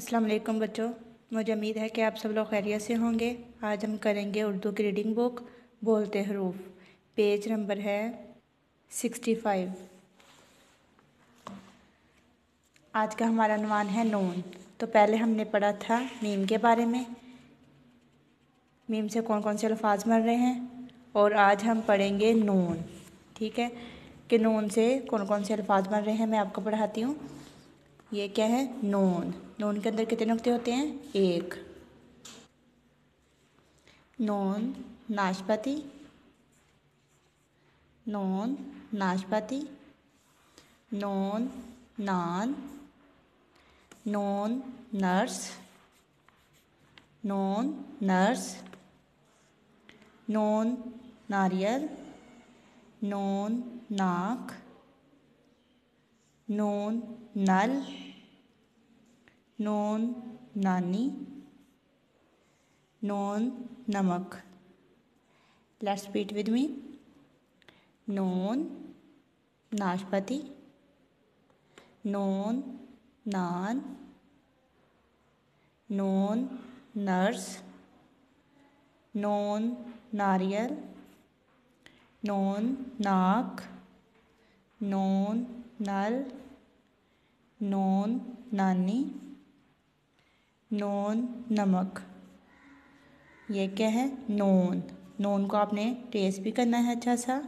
अस्सलाम वालेकुम बच्चों। मुझे उम्मीद है कि आप सब लोग खैरियत से होंगे। आज हम करेंगे उर्दू की रीडिंग बुक बोलते हरूफ। पेज नंबर है सिक्सटी फाइव आज का हमारा अनुमान है नून। तो पहले हमने पढ़ा था मीम के बारे में। मीम से कौन कौन से अल्फाज मर रहे हैं? और आज हम पढ़ेंगे नून। ठीक है? कि नून से कौन कौन से अल्फाज मर रहे हैं मैं आपको पढ़ाती हूँ। ये क्या है? नून। नून के अंदर कितने नुकते होते हैं? एक। नून, नाशपाती। नून नाशपाती। नून, नान। नून, नर्स। नून नर्स। नून, नारियल। नून, नाक। नून, नल। नून नानी, नून नमक। लेट्स स्पीट विद मी नून नाशपाती, नून नान, नून नर्स, नून नारियल, नून नाक, नून नल, नून नानी। नून, नमक। ये क्या है? नून। नून को आपने टेस्ट भी करना है अच्छा सा।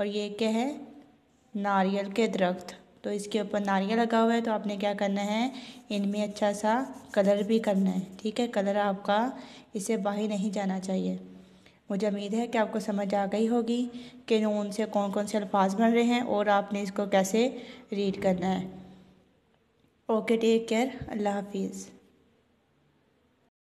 और ये क्या है? नारियल के दरख्त। तो इसके ऊपर नारियल लगा हुआ है तो आपने क्या करना है? इनमें अच्छा सा कलर भी करना है। ठीक है? कलर आपका इसे बाहर नहीं जाना चाहिए। मुझे उम्मीद है कि आपको समझ आ गई होगी कि नून से कौन कौन से अल्फाज बन रहे हैं और आपने इसको कैसे रीड करना है। ओके टेक केयर अल्लाह हाफिज़।